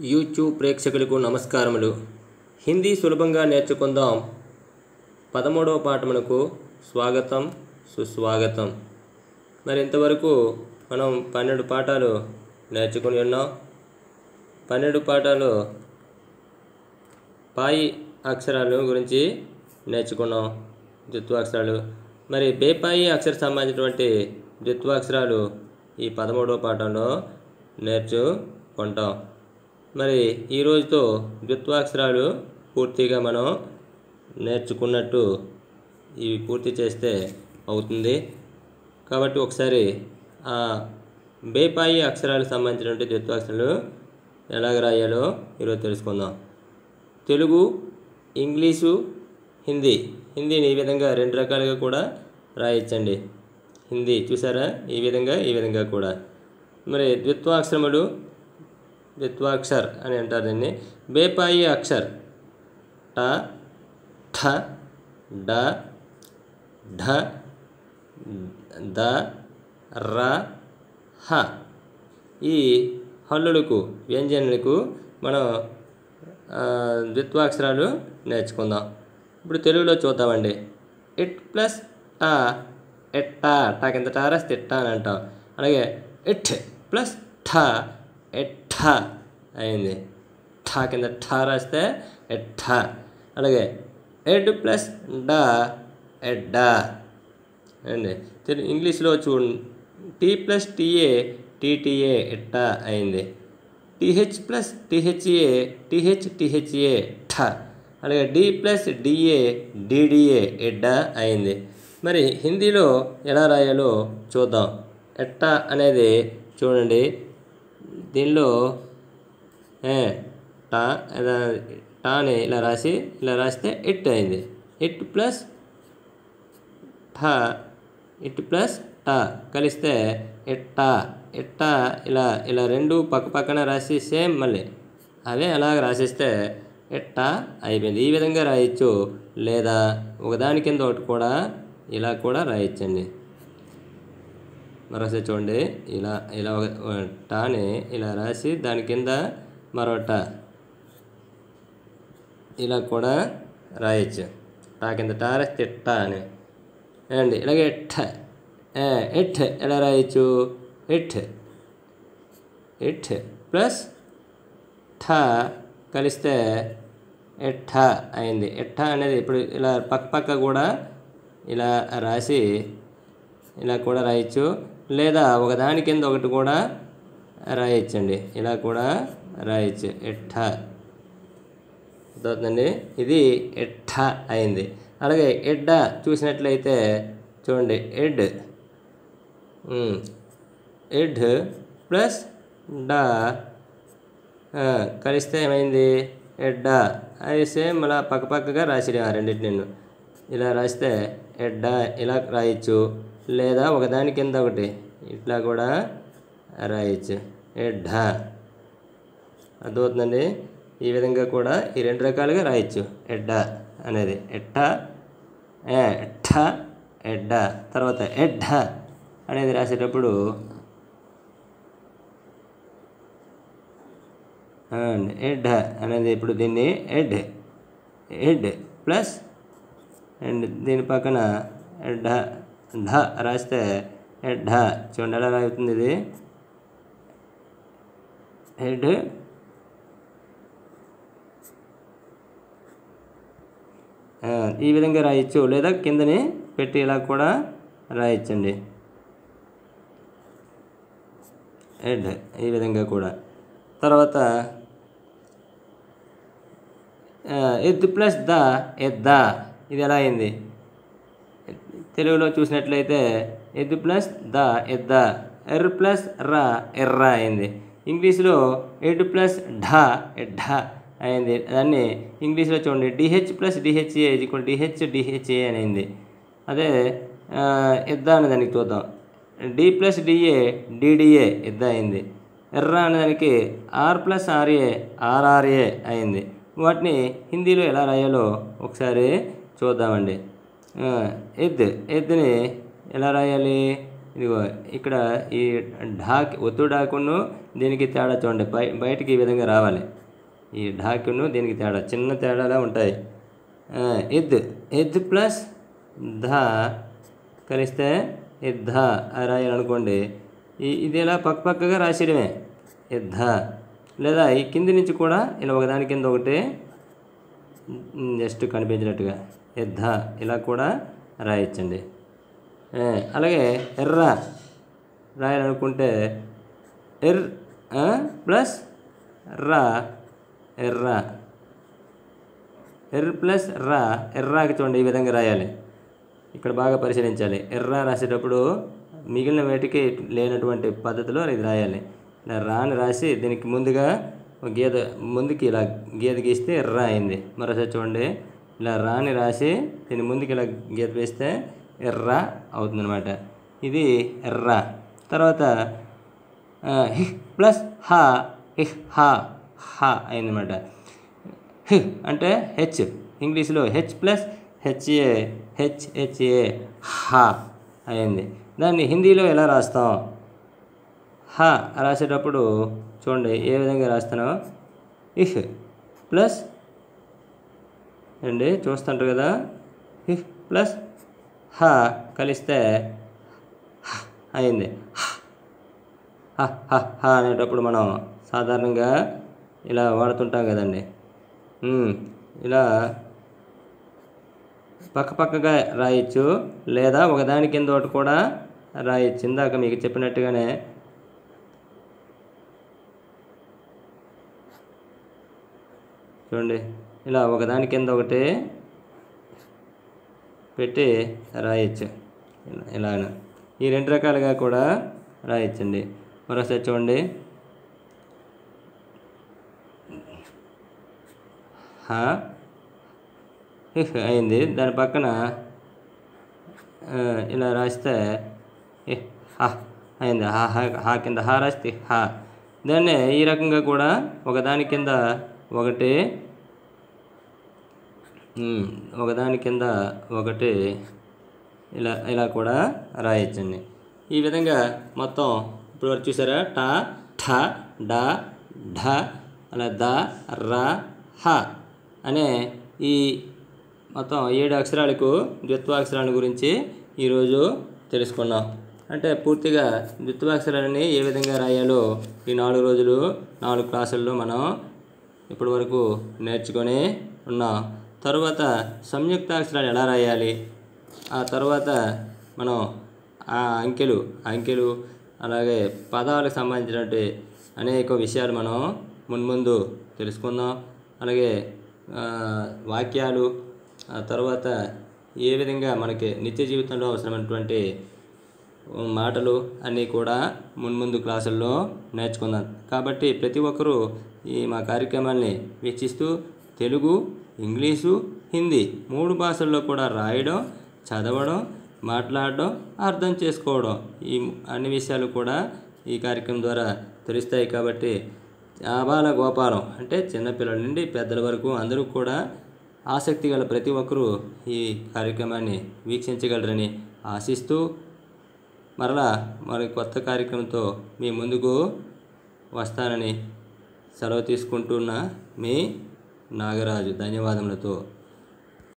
YouTube ప్రేక్షకులకు నమస్కారములు. హిందీ సులభంగా నేర్చుకుందాం. పదమూడవ పాఠమునకు స్వాగతం సుస్వాగతం. మరి ఇంతవరకు మనం పన్నెండు పాఠాలు నేర్చుకుని ఉన్నాం. పన్నెండు పాఠాలు పాయి అక్షరాలు గురించి నేర్చుకున్నాం. ద్విత్వాక్షరాలు. మరి బేపాయి అక్షర సంబంధించినటువంటి ద్విత్వాక్షరాలు ఈ పదమూడవ పాఠంలో నేర్చుకుంటాం. మరి ఈ రోజుతో ద్విత్వాక్షరాలు పూర్తిగా మనం నేర్చుకున్నట్టు ఇవి పూర్తి చేస్తే అవుతుంది. కాబట్టి ఒకసారి ఆ బేపాయి అక్షరాలకు సంబంధించినటువంటి ద్విత్వాక్షరాలు ఎలాగ రాయాలో ఈరోజు తెలుసుకుందాం. తెలుగు ఇంగ్లీషు హిందీ. హిందీని ఈ విధంగా రెండు రకాలుగా కూడా రాయొచ్చండి. హిందీ చూసారా? ఈ విధంగా ఈ విధంగా కూడా. మరి ద్విత్వాక్షరములు ద్విత్వాక్షర్ అని అంటారు దీన్ని. బేపాయి అక్షర్. ట ఠ డ ఢ ద ర హ. ఈ హల్లులకు వ్యంజనులకు మనం ద్విత్వాక్షరాలు నేర్చుకుందాం. ఇప్పుడు తెలుగులో చూద్దామండి. ఇట్ ప్లస్ టా ఎట్టా. టా కింద టా తిట్టా అని అంటాం. అలాగే ఇట్ ప్లస్ ఠ ఎట్ఠ అయింది. ఠా కింద ఠా రాస్తే ఎట్ఠ అలాగే ఎడ్ ప్లస్ డ ఎడ్డ అండి ఇంగ్లీష్లో చూడండి. టీ ప్లస్ టీఏ టీటీఏ ఎట్టా అయింది. TH plus THA TH THA ఠ. అలాగే డి ప్లస్ డిఏ డిడిఏ ఎడ్డా అయింది. మరి హిందీలో ఎలా రాయాలో చూద్దాం. ఎట్టా అనేది చూడండి. దీనిలో ఏ, టా ఇలా టాని ఇలా రాసి ఇలా రాస్తే ఇట్ అయింది. ఇట్ ప్లస్ ఠ ఇట్ ప్లస్ టా కలిస్తే ఇట్టా ఇట్టా ఇలా ఇలా రెండు పక్క పక్కన రాసి సేమ్ మళ్ళీ. అవే అలాగ రాసిస్తే ఇట్టా అయిపోయింది. ఈ విధంగా రాయొచ్చు లేదా ఒకదాని కింద ఒకటి కూడా ఇలా కూడా రాయొచ్చండి. మరోసారి చూడండి. ఇలా ఇలా ఒక టాని ఇలా రాసి దాని కింద మరో టా. ఇలా కూడా రాయొచ్చు. టా కింద టా రాస్తే టా అని. అండి ఇలాగే ఎట్ట ఎట్ ఎలా రాయొచ్చు? ఇట్ ఇట్ ప్లస్ ఠ కలిస్తే ఎట్ట అయింది. ఎట్ట అనేది ఇప్పుడు ఇలా పక్క పక్క కూడా ఇలా రాసి ఇలా కూడా రాయొచ్చు. లేదా ఒకదాని కింద ఒకటి కూడా రాయొచ్చండి. ఇలా కూడా రాయొచ్చు. ఎట్ట అర్థమవుతుందండి? ఇది ఎట్ట అయింది. అలాగే ఎడ్డ చూసినట్లయితే చూడండి. ఎడ్. ఎడ్ ప్లస్ డా. కలిస్తే ఏమైంది? ఎడ్డ. అది సేమ్ అలా పక్కపక్కగా రాసిడే రాసిడు ఆ రెండింటిని ఇలా రాస్తే ఎడ్డ ఇలా రాయొచ్చు. లేదా ఒకదాని కింద ఒకటి. ఇట్లా కూడా రాయొచ్చు. ఎడ్డ అర్థమవుతుందండి? ఈ విధంగా కూడా ఈ రెండు రకాలుగా రాయొచ్చు. ఎడ్డ అనేది. ఎట్ట ఎట్ట ఎడ్డ. తర్వాత ఎడ్డ అనేది రాసేటప్పుడు ఎడ్డ ఎడ్ అనేది ఇప్పుడు దీన్ని ఎడ్ ఎడ్ ప్లస్ అండ్ దీని పక్కన ఎడ్ ఢ రాస్తే ఎడ్ చూడండి ఎలా అవుతుంది ఇది? హెడ్ ఈ విధంగా రాయొచ్చు. లేదా కిందని పెట్టి ఇలా కూడా రాయొచ్చండి. హెడ్ ఈ విధంగా కూడా. తర్వాత ఎద్ ప్లస్ ద ఎద్ద. ఇది ఎలా అయింది? తెలుగులో చూసినట్లయితే ఎద్ ప్లస్ ద ఎద్ద ఎర్ ప్లస్ ర ఎర్ర అయింది. ఇంగ్లీష్లో ఎడ్ ప్లస్ ఢ ఎడ్ఢ అయింది. దాన్ని ఇంగ్లీష్లో చూడండి. D H plus D H A ఇది D H D H A అని అయింది. అదే ఎద్ద అనే దానికి చూద్దాం. D plus D A D D A ఎద్ద అయింది. ఎర్ర అనేదానికి ఆర్ ప్లస్ ఆర్ఏ ఆర్ఆర్ఏ అయింది. వాటిని హిందీలో ఎలా రాయాలో ఒకసారి చూద్దామండి. ఎద్ ఎద్ని ఎలా రాయాలి? ఇదిగో ఇక్కడ ఈ ఢాక్ ఒత్తు ఢాకును దీనికి తేడా చూడండి. బయ బయటికి ఈ విధంగా రావాలి. ఈ ఢాకును దీనికి తేడా చిన్న తేడాలా ఉంటాయి. ఎద్దు ఎద్దు ప్లస్ ధ కలిస్తే ఇద్ధ రాయాలనుకోండి. ఈ ఇది ఇలా పక్క పక్కగా రాసేయడమే? ఇద్ధ లేదా ఈ కింది నుంచి కూడా ఇలా ఒకదాని కింద ఒకటి జస్ట్ కనిపించినట్టుగా. ఎద్ద ఇలా కూడా రాయొచ్చండి. అలాగే ఎర్ర రాయాలనుకుంటే ఎర్ ప్లస్ రా ఎర్ర. ఎర్ ప్లస్ రా ఎర్రాకి చూడండి ఈ విధంగా రాయాలి. ఇక్కడ బాగా పరిశీలించాలి. ఎర్ర రాసేటప్పుడు మిగిలిన వేటికి లేనటువంటి పద్ధతిలో ఇది రాయాలి. రాని రాసి దీనికి ముందుగా గీత ముందుకి ఇలా గీత గీస్తే ఎర్ర అయింది. మరోసారి చూడండి. ఇలా రాని రాసి దీని ముందుకి ఇలా గీత వేస్తే ఎర్ర అవుతుందన్నమాట. ఇది ఎర్ర. తర్వాత హిహ్ ప్లస్ హ హిహ్ హ హ అయిందన్నమాట. హ్ అంటే హెచ్. ఇంగ్లీష్లో హెచ్ ప్లస్ హెచ్ఏ హెచ్హెచ్ఏ హ అయింది. దాన్ని హిందీలో ఎలా రాస్తాం? హ రాసేటప్పుడు చూడండి ఏ విధంగా రాస్తానో ఇహ్ ప్లస్ అండి చూస్తుంటారు కదా? హిఫ్ ప్లస్ హ కలిస్తే అయింది. హ హ అనేటప్పుడు మనం సాధారణంగా ఇలా వాడుతుంటాం కదండి. ఇలా పక్క పక్కగా రాయొచ్చు. లేదా ఒకదాని కింద ఒకటి కూడా రాయొచ్చు. ఇందాక మీకు చెప్పినట్టుగానే చూడండి. ఇలా ఒకదాని కింద ఒకటి పెట్టి రాయొచ్చు. ఇలా ఇలాగ. ఈ రెండు రకాలుగా కూడా రాయొచ్చండి. మరోసారి చూడండి. అయింది. దాని పక్కన ఇలా రాస్తే హా అయింది. హా హా హా కింద హా రాస్తే హా. దాన్నే ఈ రకంగా కూడా ఒకదాని కింద ఒకటి ఒకదాని కింద ఒకటి ఇలా ఇలా కూడా రాయొచ్చండి. ఈ విధంగా మొత్తం ఇప్పుడు వరకు చూసారా? టా ఠ డ ఢ అలా ద ర హ అనే ఈ మొత్తం ఏడు అక్షరాలకు ద్విత్వాక్షరాల గురించి ఈరోజు తెలుసుకున్నాం. అంటే పూర్తిగా ద్విత్వాక్షరాలని ఏ విధంగా రాయాలో ఈ నాలుగు రోజులు నాలుగు క్లాసుల్లో మనం ఇప్పటి వరకు నేర్చుకొని ఉన్నాం. తరువాత సంయుక్తాక్షరాలు ఎలా రాయాలి? ఆ తర్వాత మనం ఆ అంకెలు అంకెలు అలాగే పదాలకు సంబంధించినటువంటి అనేక విషయాలు మనం మున్ముందు తెలుసుకుందాం. అలాగే వాక్యాలు ఆ తర్వాత ఏ విధంగా మనకి నిత్య జీవితంలో అవసరమైనటువంటి మాటలు అన్నీ కూడా మున్ముందు క్లాసుల్లో నేర్చుకుందాం. కాబట్టి ప్రతి ఒక్కరూ ఈ మా కార్యక్రమాల్ని వీక్షిస్తూ తెలుగు ఇంగ్లీషు హిందీ మూడు భాషల్లో కూడా రాయడం చదవడం మాట్లాడడం అర్థం చేసుకోవడం ఈ అన్ని విషయాలు కూడా ఈ కార్యక్రమం ద్వారా తెలుస్తాయి కాబట్టి ఆబాల గోపాలం అంటే చిన్నపిల్లల నుండి పెద్దల వరకు అందరూ కూడా ఆసక్తి గల ప్రతి ఒక్కరూ ఈ కార్యక్రమాన్ని వీక్షించగలరని ఆశిస్తూ మరలా మరి కొత్త కార్యక్రమంతో మీ ముందుకు వస్తానని సెలవు తీసుకుంటున్న మీ నాగరాజు ధన్యవాదములతో